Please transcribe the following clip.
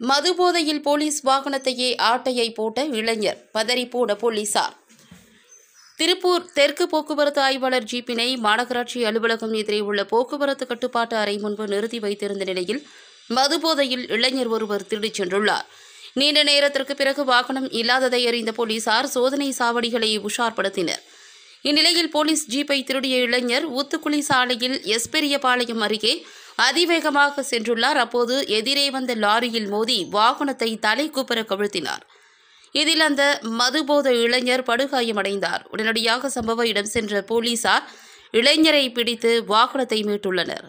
மதுபோதையில் police வாகனத்தையே ஆட்டையை போட்ட இளைஞர். பதறிப்போட போலீசார். திருப்பூர் தெற்கு போக்குவரத்து ஆய்வாளர் ஜீப்பினை மாநகராட்சி அலுவலகம் எதிரே உள்ள போக்குவரத்து கட்டுப்பாட்டு அறை முன்பு நிறுத்தி வைத்திருந்த நிலையில் மதுபோதையில் இளைஞர் ஒருவர் திருடிச் சென்றுள்ளார். நீண்ட நேரத்திற்கு பிறகு வாகனம் இல்லாததை அறிந்த போலீசார் சோதனை சாவடிகளை உஷார்படுத்தினர். இந்நிலையில் போலீஸ் ஜீப்பை திருடிய இளைஞர் ஊத்துக்குளி சாலையில் எஸ்பெரியபாளையம் அருகே அதிவேகமாக சென்றுள்ளார். அப்போது எதிரே வந்த லாரியில் மோதி வாகனத்தை தலை தலைக்குப்பர கவிழ்த்தினார். இதில் அந்த மதுபோத இளைஞர் படுகாயமடைந்தார். உடனடியாக சம்பவ இடம் சென்ற போலீசார் இளைஞரை பிடித்து வாகனத்தை மீட்டுள்ளனர்.